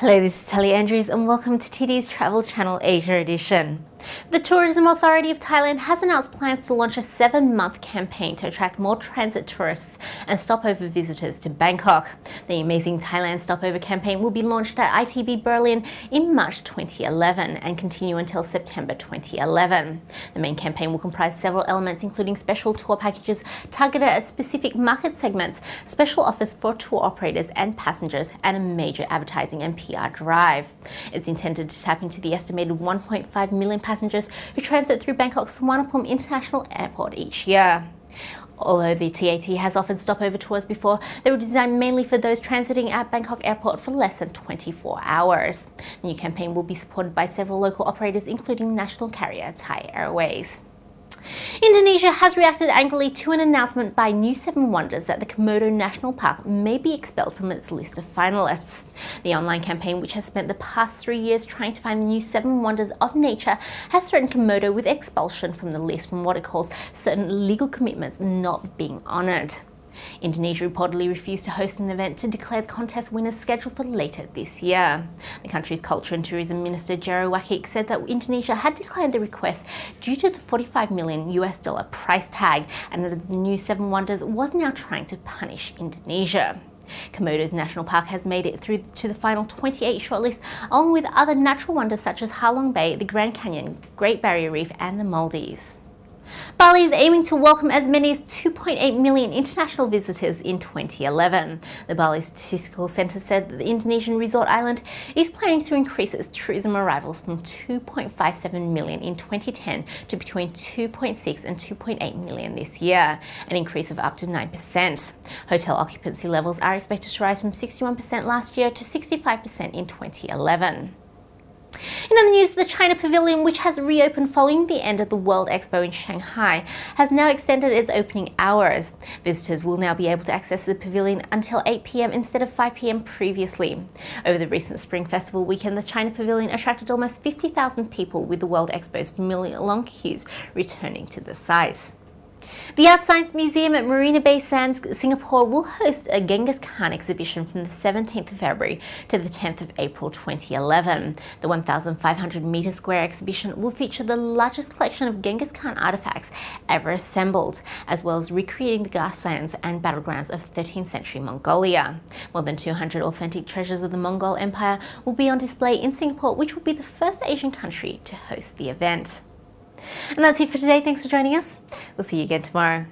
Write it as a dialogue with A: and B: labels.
A: Hello, this is Tully Andrews and welcome to TD's Travel Channel Asia Edition. The Tourism Authority of Thailand has announced plans to launch a seven-month campaign to attract more transit tourists and stopover visitors to Bangkok. The Amazing Thailand Stopover campaign will be launched at ITB Berlin in March 2011 and continue until September 2011. The main campaign will comprise several elements including special tour packages targeted at specific market segments, special offers for tour operators and passengers, and a major advertising and PR drive. It's intended to tap into the estimated 1.5 million passengers who transit through Bangkok's Suvarnabhumi International Airport each year. Although the TAT has offered stopover tours before, they were designed mainly for those transiting at Bangkok Airport for less than 24 hours. The new campaign will be supported by several local operators, including national carrier Thai Airways. Indonesia has reacted angrily to an announcement by New Seven Wonders that the Komodo National Park may be expelled from its list of finalists. The online campaign, which has spent the past three years trying to find the new Seven Wonders of Nature, has threatened Komodo with expulsion from the list from what it calls certain legal commitments not being honoured. Indonesia reportedly refused to host an event to declare the contest winners scheduled for later this year. The country's Culture and Tourism Minister Jero Wacik said that Indonesia had declined the request due to the 45 million US dollar price tag and that the new Seven Wonders was now trying to punish Indonesia. Komodo's National Park has made it through to the final 28 shortlist, along with other natural wonders such as Halong Bay, the Grand Canyon, Great Barrier Reef, and the Maldives. Bali is aiming to welcome as many as 2.8 million international visitors in 2011. The Bali Statistical Centre said that the Indonesian resort island is planning to increase its tourism arrivals from 2.57 million in 2010 to between 2.6 and 2.8 million this year, an increase of up to 9%. Hotel occupancy levels are expected to rise from 61% last year to 65% in 2011. In other news, the China Pavilion, which has reopened following the end of the World Expo in Shanghai, has now extended its opening hours. Visitors will now be able to access the pavilion until 8 pm instead of 5 pm previously. Over the recent Spring Festival weekend, the China Pavilion attracted almost 50,000 people with the World Expo's familiar long queues returning to the site. The ArtScience Museum at Marina Bay Sands, Singapore will host a Genghis Khan exhibition from the 17th of February to the 10th of April 2011. The 1,500 metre square exhibition will feature the largest collection of Genghis Khan artefacts ever assembled, as well as recreating the grasslands and battlegrounds of 13th century Mongolia. More than 200 authentic treasures of the Mongol Empire will be on display in Singapore, which will be the first Asian country to host the event. And that's it for today. Thanks for joining us. We'll see you again tomorrow.